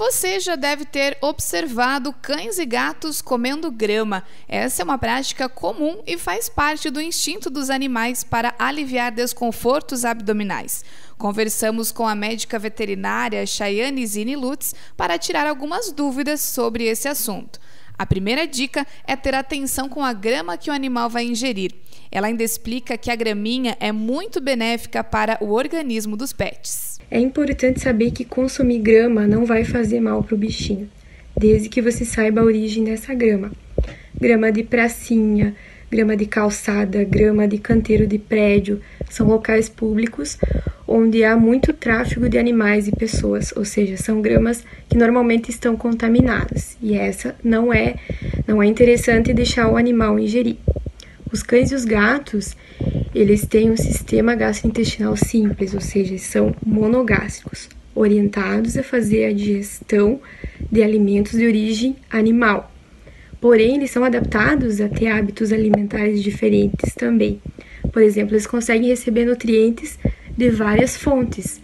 Você já deve ter observado cães e gatos comendo grama. Essa é uma prática comum e faz parte do instinto dos animais para aliviar desconfortos abdominais. Conversamos com a médica veterinária Chayane Zini Lutz para tirar algumas dúvidas sobre esse assunto. A primeira dica é ter atenção com a grama que o animal vai ingerir. Ela ainda explica que a graminha é muito benéfica para o organismo dos pets. É importante saber que consumir grama não vai fazer mal para o bichinho, desde que você saiba a origem dessa grama. Grama de pracinha, grama de calçada, grama de canteiro de prédio são locais públicos onde há muito tráfego de animais e pessoas, ou seja, são gramas que normalmente estão contaminadas, e essa não é não é interessante deixar o animal ingerir. Os cães e os gatos, eles têm um sistema gastrointestinal simples, ou seja, são monogástricos, orientados a fazer a digestão de alimentos de origem animal. Porém, eles são adaptados a ter hábitos alimentares diferentes também. Por exemplo, eles conseguem receber nutrientes de várias fontes,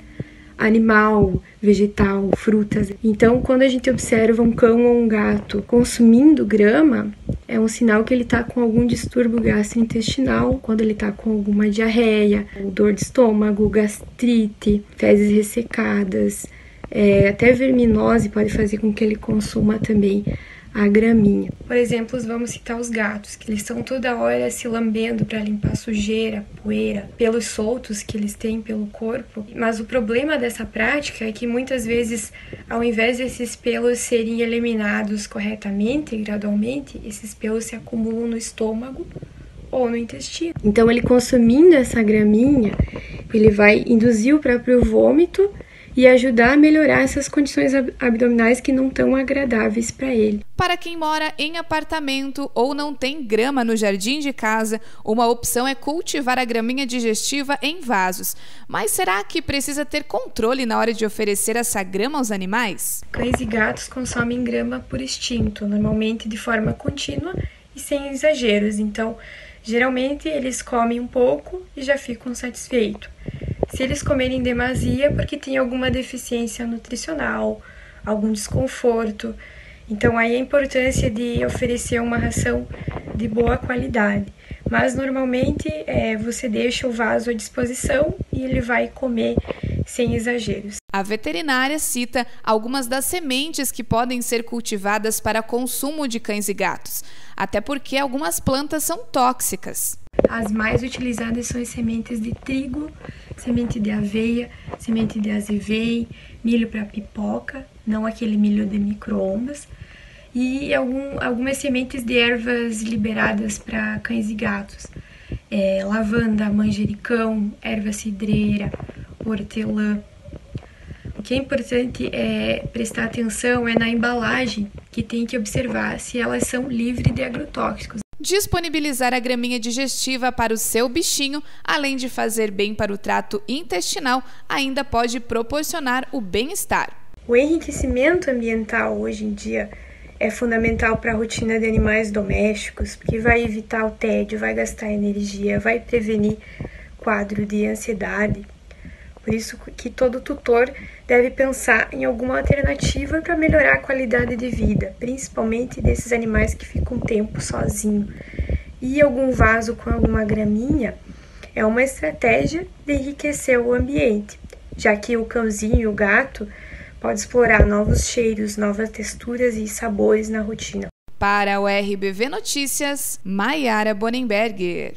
animal, vegetal, frutas. Então, quando a gente observa um cão ou um gato consumindo grama, é um sinal que ele está com algum distúrbio gastrointestinal, quando ele está com alguma diarreia, dor de estômago, gastrite, fezes ressecadas, é, até verminose pode fazer com que ele consuma também a graminha. Por exemplo, vamos citar os gatos, que eles estão toda hora se lambendo para limpar sujeira, poeira, pelos soltos que eles têm pelo corpo. Mas o problema dessa prática é que muitas vezes, ao invés desses pelos serem eliminados corretamente, gradualmente, esses pelos se acumulam no estômago ou no intestino. Então, ele consumindo essa graminha, ele vai induzir o próprio vômito e ajudar a melhorar essas condições abdominais que não estão agradáveis para ele. Para quem mora em apartamento ou não tem grama no jardim de casa, uma opção é cultivar a graminha digestiva em vasos. Mas será que precisa ter controle na hora de oferecer essa grama aos animais? Cães e gatos consomem grama por instinto, normalmente de forma contínua e sem exageros. Então, geralmente eles comem um pouco e já ficam satisfeitos se eles comerem demasia, porque tem alguma deficiência nutricional, algum desconforto. Então, aí a importância de oferecer uma ração de boa qualidade. Mas normalmente é, você deixa o vaso à disposição e ele vai comer sem exageros. A veterinária cita algumas das sementes que podem ser cultivadas para consumo de cães e gatos, até porque algumas plantas são tóxicas. As mais utilizadas são as sementes de trigo, semente de aveia, semente de azevém, milho para pipoca, não aquele milho de micro-ondas, e algum, algumas sementes de ervas liberadas para cães e gatos. É, lavanda, manjericão, erva cidreira, hortelã. O que é importante é prestar atenção é na embalagem, que tem que observar se elas são livres de agrotóxicos. Disponibilizar a graminha digestiva para o seu bichinho, além de fazer bem para o trato intestinal, ainda pode proporcionar o bem-estar. O enriquecimento ambiental hoje em dia é fundamental para a rotina de animais domésticos, porque vai evitar o tédio, vai gastar energia, vai prevenir quadro de ansiedade. Por isso que todo tutor deve pensar em alguma alternativa para melhorar a qualidade de vida, principalmente desses animais que ficam tempo sozinho. E algum vaso com alguma graminha é uma estratégia de enriquecer o ambiente, já que o cãozinho e o gato pode explorar novos cheiros, novas texturas e sabores na rotina. Para o RBV Notícias, Maiara Bonenberger.